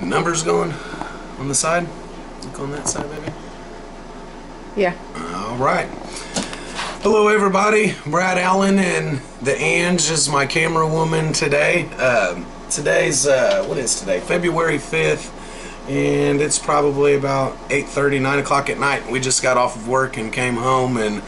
numbers going on the side. Look on that side, maybe. Yeah. All right. Hello, everybody. Brad Alan and the Ange is my camera woman today. Um, today's uh, what is today? February fifth, and it's probably about 8:30, 9 o'clock at night. We just got off of work and came home, and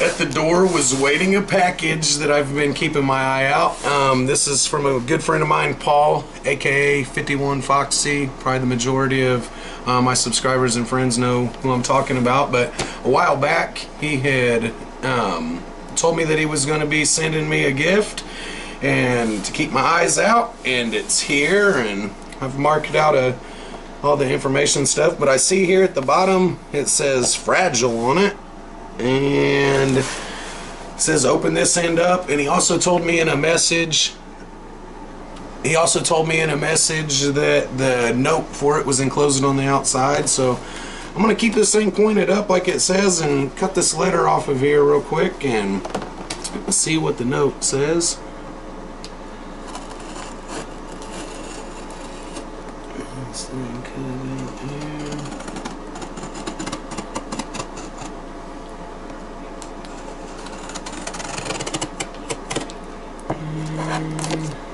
at the door was waiting a package that I've been keeping my eye out. Um, this is from a good friend of mine, Paul, aka 51 Foxy. Probably the majority of uh, my subscribers and friends know who I'm talking about. But a while back, he had um, told me that he was going to be sending me a gift and to keep my eyes out. And it's here, and I've marked out a all the information stuff. But I see here at the bottom it says fragile on it and says open this end up. And he also told me in a message he also told me in a message that the note for it was enclosed on the outside. So I'm gonna keep this thing pointed up like it says and cut this letter off of here real quick and see what the note says This thing cut in here.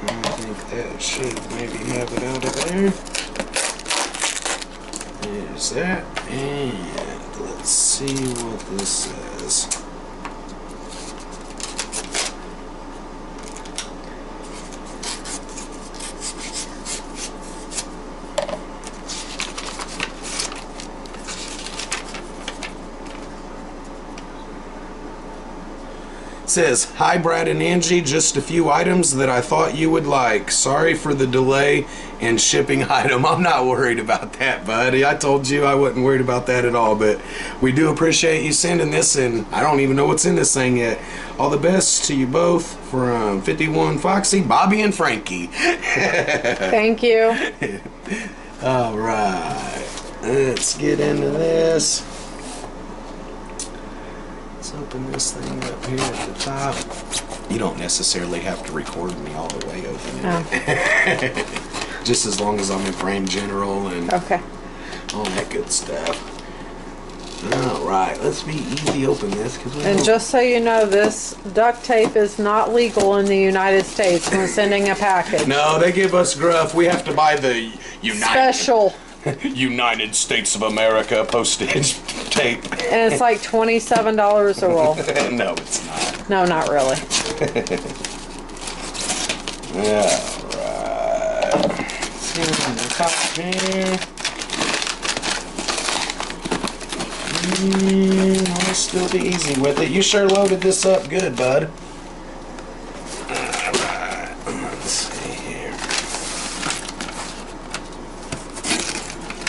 I think that should maybe have it out of there. There's that. And let's see what this says. says, Hi Brad and Angie, just a few items that I thought you would like. Sorry for the delay in shipping item. I'm not worried about that, buddy. I told you I wasn't worried about that at all, but we do appreciate you sending this, and I don't even know what's in this thing yet. All the best to you both from 51 Foxy, Bobby, and Frankie. Thank you. All right, let's get into this. Let's open this thing up here at the top. You don't necessarily have to record me all the way opening Oh, it. Just as long as I'm in frame general and okay. all that good stuff. All right, let's be easy open this because we And don't- just so you know, this duct tape is not legal in the United States when sending a package. no, they give us gruff. We have to buy the United Special. United States of America postage tape. And it's like $27 a roll. no, it's not. No, not really. All right. See what's in the top here. Mm, I'll still be easy with it. You sure loaded this up good, bud. Alright, let's see here.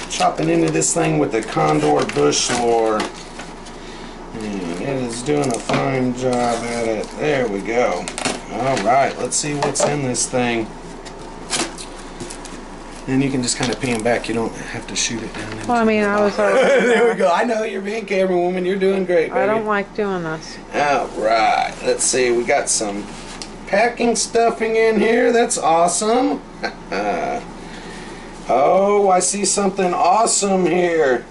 Chopping into this thing with the Condor Bushlore. And it is doing a fine job at it. There we go. Alright, let's see what's in this thing. And you can just kind of pan back. You don't have to shoot it down. Well, I mean, I was there we go. I know you're being camera woman. You're doing great, baby. I don't like doing this. All right. Let's see. We got some packing stuffing in here. That's awesome. oh, I see something awesome here.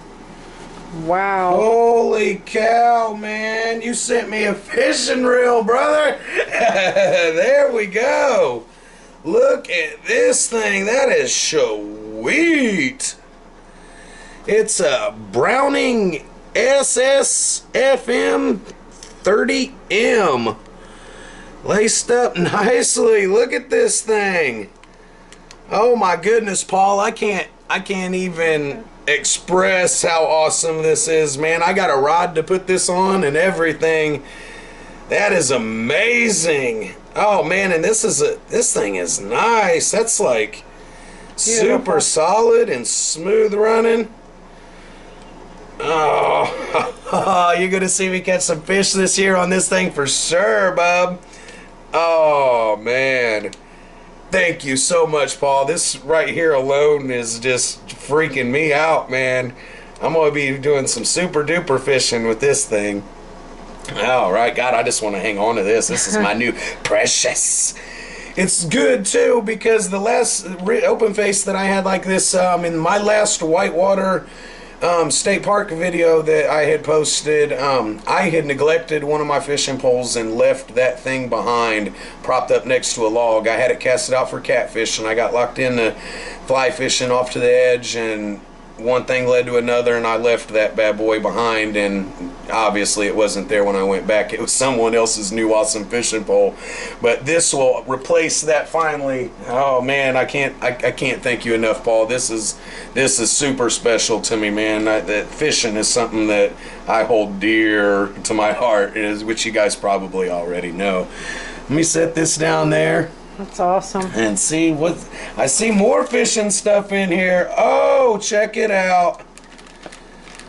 Wow. Holy cow, man. You sent me a fishing reel, brother. there we go. Look at this thing. That is sweet. It's a Browning SSFM 30M. Laced up nicely. Look at this thing. Oh my goodness, Paul. I can't I can't even express how awesome this is, man. I got a rod to put this on and everything. That is amazing. Oh man, and this is a this thing is nice. That's like super solid and smooth running. Oh, you're gonna see me catch some fish this year on this thing for sure, bub. Oh man. Thank you so much, Paul. This right here alone is just freaking me out, man. I'm gonna be doing some super duper fishing with this thing. All right, God, I just want to hang on to this. This is my new precious. it's good too because the last open face that I had like this um, in my last whitewater um, state park video that I had posted, um, I had neglected one of my fishing poles and left that thing behind, propped up next to a log. I had it casted out for catfish, and I got locked into fly fishing off to the edge, and one thing led to another, and I left that bad boy behind. And obviously, it wasn't there when I went back. It was someone else's new awesome fishing pole. But this will replace that finally. Oh man, I can't I, I can't thank you enough, Paul. This is this is super special to me, man. I, that fishing is something that I hold dear to my heart, is which you guys probably already know. Let me set this down there That's awesome. and see what I see more fishing stuff in here. Oh, check it out.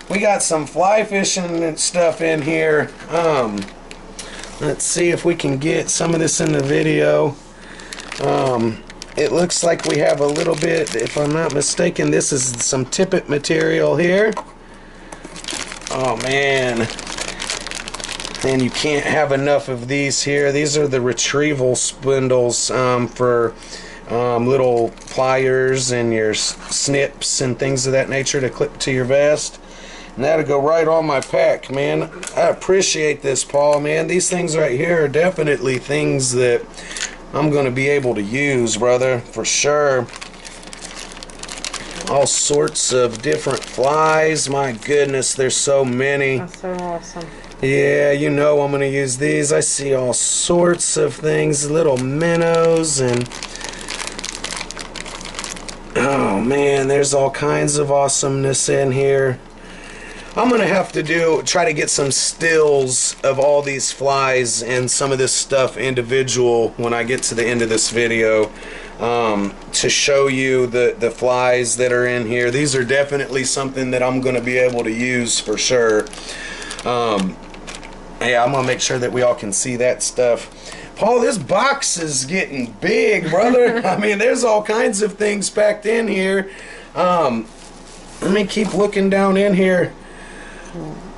We got some fly fishing and stuff in here. Um let's see if we can get some of this in the video. Um it looks like we have a little bit, if I'm not mistaken, this is some tippet material here. Oh man. And you can't have enough of these here. These are the retrieval spindles um, for um, little pliers and your snips and things of that nature to clip to your vest. And that'll go right on my pack, man. I appreciate this, Paul, man. These things right here are definitely things that I'm going to be able to use, brother, for sure. All sorts of different flies. My goodness, there's so many. That's so awesome. Yeah, you know I'm gonna use these. I see all sorts of things, little minnows and oh man, there's all kinds of awesomeness in here. I'm gonna have to do try to get some stills of all these flies and some of this stuff individual when I get to the end of this video um, to show you the the flies that are in here. These are definitely something that I'm gonna be able to use for sure. Um, yeah, I'm gonna make sure that we all can see that stuff. Paul, this box is getting big, brother. I mean, there's all kinds of things packed in here. Um, let me keep looking down in here.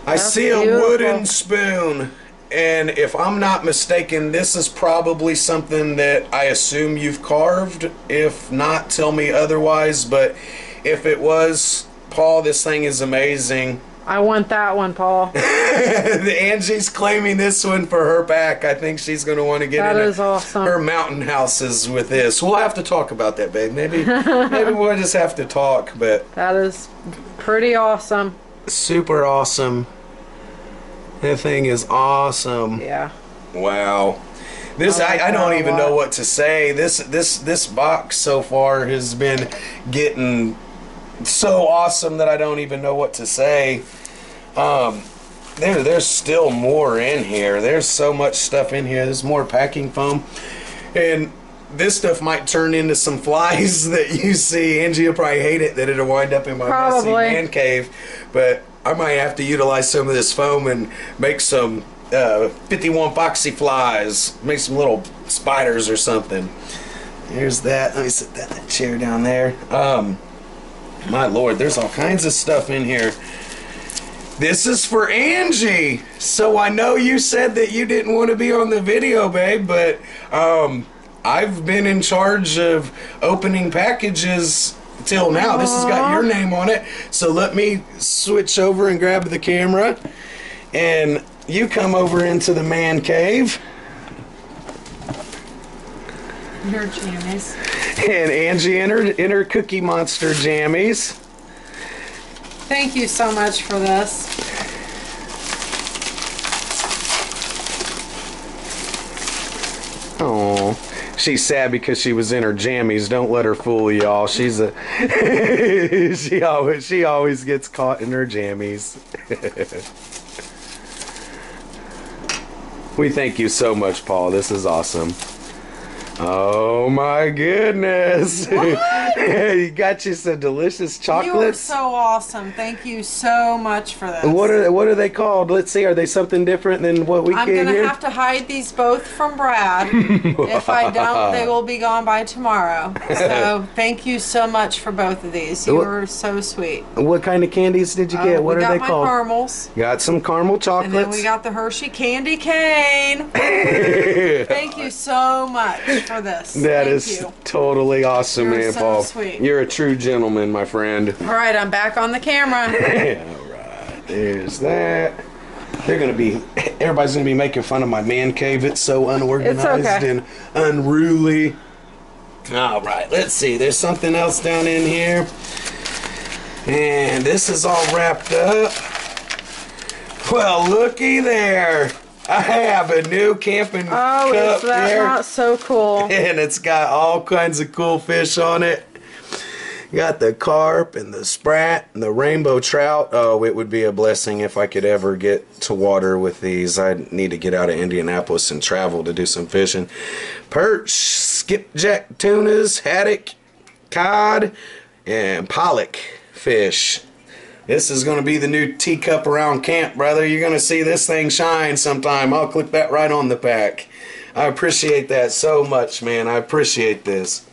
I That's see a beautiful. wooden spoon, and if I'm not mistaken, this is probably something that I assume you've carved. If not, tell me otherwise. But if it was, Paul, this thing is amazing. I want that one, Paul. Angie's claiming this one for her back. I think she's going to want to get That into is awesome. her mountain houses with this. We'll have to talk about that, babe. Maybe maybe we'll just have to talk. But That is pretty awesome. super awesome. That thing is awesome. Yeah. Wow. This I like I don't even know what to say. This this this box so far has been getting so awesome that I don't even know what to say. Um there there's still more in here. There's so much stuff in here. There's more packing foam. And this stuff might turn into some flies that you see. Angie will probably hate it that it'll wind up in my messy Probably. man cave. But I might have to utilize some of this foam and make some uh, 51 foxy flies. Make some little spiders or something. Here's that. Let me sit that chair down there. Um, my lord, there's all kinds of stuff in here. This is for Angie. So I know you said that you didn't want to be on the video, babe, but um, I've been in charge of opening packages till now. This has got your name on it. So let me switch over and grab the camera. And you come over into the man cave. Your jammies. And Angie in her, in her Cookie Monster jammies. Thank you so much for this. Oh, she's sad because she was in her jammies. Don't let her fool y'all. She's a she always she always gets caught in her jammies. we thank you so much, Paul. This is awesome. Oh my goodness! you got you some delicious chocolates. You are so awesome. Thank you so much for this. what are what are they called? Let's see. Are they something different than what we I'm gonna here? have to hide these both from Brad. if I don't, they will be gone by tomorrow. So thank you so much for both of these. You What- were so sweet. What kind of candies did you Uh, get? What are got they my called? caramels, Got some caramel chocolates. and then we got the Hershey candy cane. thank you so much. For this. That Thank is you. totally awesome, You're man, so Paul. sweet. You're a true gentleman, my friend. All right, I'm back on the camera. All right, there's that. They're gonna be. Everybody's gonna be making fun of my man cave. It's so unorganized okay. and unruly. All right, let's see. There's something else down in here, and this is all wrapped up. Well, looky there. I have a new camping Oh, cup is that here. not so cool? and it's got all kinds of cool fish on it. Got the carp and the sprat and the rainbow trout. Oh, it would be a blessing if I could ever get to water with these. I need to get out of Indianapolis and travel to do some fishing. Perch, skipjack tunas, haddock, cod, and pollock fish. This is going to be the new teacup around camp, brother. You're going to see this thing shine sometime. I'll click that right on the pack. I appreciate that so much, man. I appreciate this.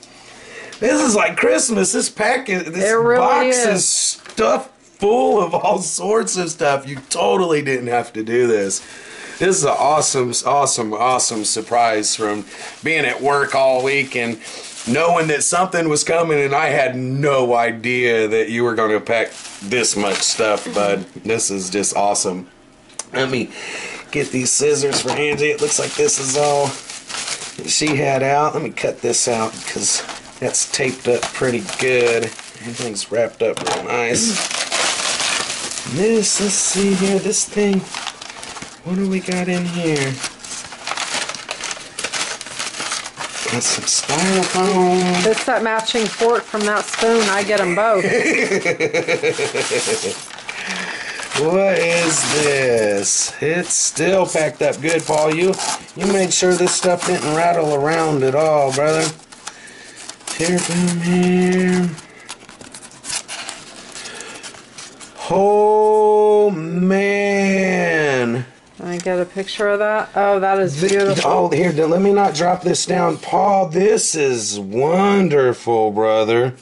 This is like Christmas. This pack is this really box is. is. stuffed full of all sorts of stuff. You totally didn't have to do this. This is an awesome, awesome, awesome surprise from being at work all week and knowing that something was coming and I had no idea that you were going to pack this much stuff, bud. This is just awesome. Let me get these scissors for Angie. It looks like this is all that she had out. Let me cut this out because that's taped up pretty good. Everything's wrapped up real nice. This, let's see here, this thing. What do we got in here? Got some styrofoam. It's that matching fork from that spoon. I get them both. What is this? It's still packed up good, Paul. You you made sure this stuff didn't rattle around at all, brother. Tearfilm here. Oh man. I get a picture of that. Oh, that is beautiful. Oh, here, let me not drop this down. Paul, this is wonderful, brother.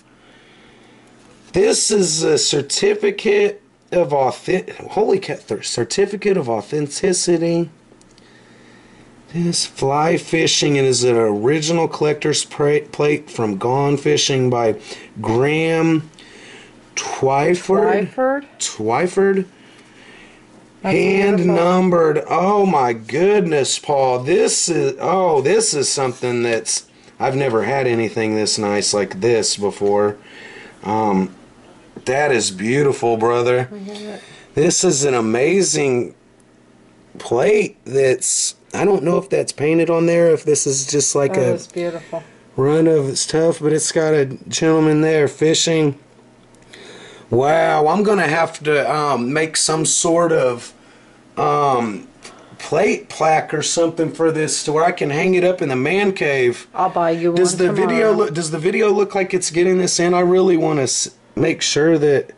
This is a certificate of authentic. Holy cat, certificate of authenticity. This fly fishing and is an original collector's plate from Gone Fishing by Graham Twyford. Twyford? Twyford. That's Hand beautiful. numbered. Oh my goodness, Paul. This is oh, this is something that's I've never had anything this nice like this before. Um that is beautiful, brother. This is an amazing plate that's I don't know if that's painted on there if this is just like a beautiful. run of stuff, but it's got a gentleman there fishing. Wow, I'm gonna have to um, make some sort of um, plate plaque or something for this to where I can hang it up in the man cave. I'll buy you Does one the tomorrow. video look? Does the video look like it's getting this in? I really want to s- make sure that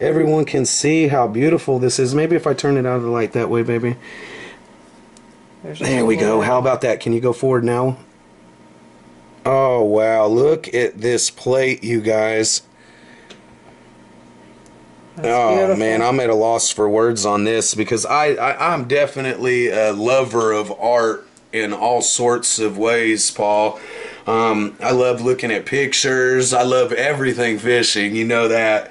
everyone can see how beautiful this is. Maybe if I turn it out of the light that way, baby. There's There we go. How about that? Can you go forward now? Oh, wow. Look at this plate, you guys. That's oh, beautiful. man. I'm at a loss for words on this because I, I, I'm definitely a lover of art in all sorts of ways, Paul. Um, I love looking at pictures. I love everything fishing. You know that.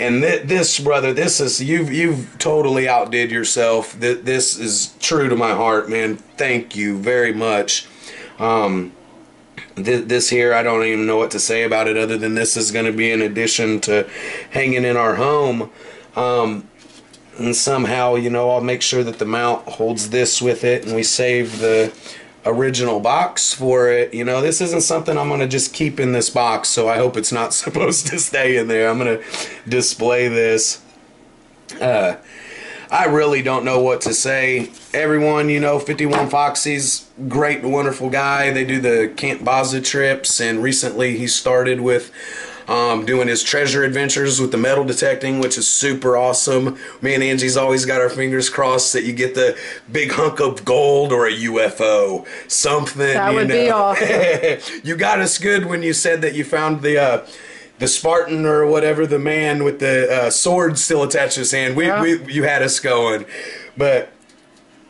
And th- this, brother, this is you've you've totally outdid yourself. Th- this is true to my heart, man. Thank you very much. Um, th- this here, I don't even know what to say about it other than this is going to be an addition to hanging in our home. Um, and somehow, you know, I'll make sure that the mount holds this with it and we save the original box for it. You know, this isn't something I'm going to just keep in this box, so I hope it's not supposed to stay in there. I'm going to display this. Uh, I really don't know what to say. Everyone, you know, 51 Foxy's great, wonderful guy. They do the Camp Baza trips, and recently he started with um, doing his treasure adventures with the metal detecting, which is super awesome. Me and Angie's always got our fingers crossed that you get the big hunk of gold or a UFO, something. That you would know. be awesome. you got us good when you said that you found the. Uh, the Spartan or whatever, the man with the uh, sword still attached to his hand. We, Yeah. we you had us going, but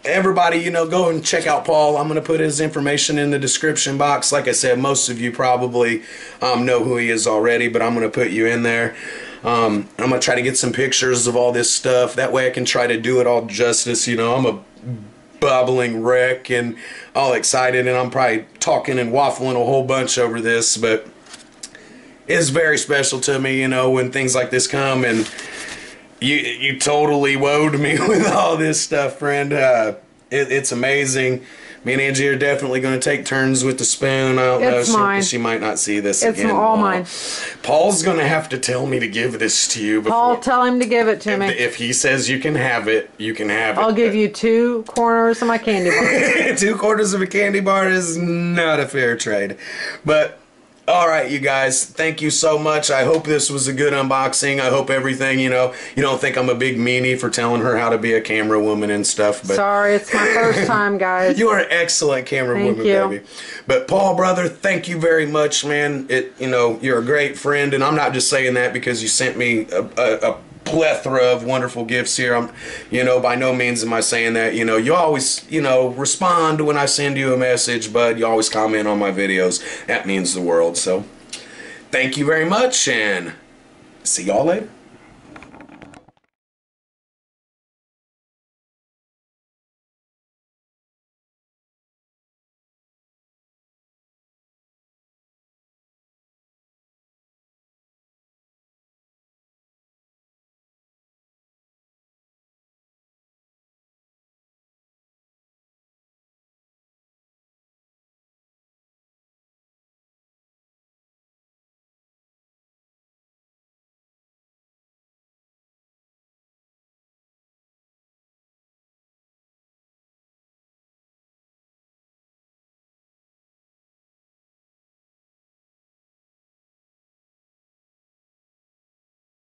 everybody, you know, go and check out Paul. I'm going to put his information in the description box. Like I said, most of you probably um, know who he is already, but I'm going to put you in there. Um, I'm going to try to get some pictures of all this stuff. That way I can try to do it all justice. You know, I'm a bubbling wreck and all excited, and I'm probably talking and waffling a whole bunch over this, but it's very special to me, you know, when things like this come and you you totally woed me with all this stuff, friend. Uh, it, it's amazing. Me and Angie are definitely going to take turns with the spoon. I don't It's know. She, she might not see this It's again. all Paul. mine. Paul's going to have to tell me to give this to you before. Paul, tell him to give it to me. if he says you can have it, you can have it. I'll give you two corners of my candy bar. Two quarters of a candy bar is not a fair trade. But all right, you guys, thank you so much. I hope this was a good unboxing. I hope everything, you know, you don't think I'm a big meanie for telling her how to be a camera woman and stuff. But Sorry, it's my first time, guys. you are an excellent camera Thank woman, you. baby. But Paul, brother, thank you very much, man. It, you know, you're a great friend, and I'm not just saying that because you sent me a, a, a plethora of wonderful gifts here. I'm, you know, by no means am I saying that. You know, you always, you know, respond when I send you a message, bud. You always comment on my videos. That means the world. So, thank you very much, and see y'all later.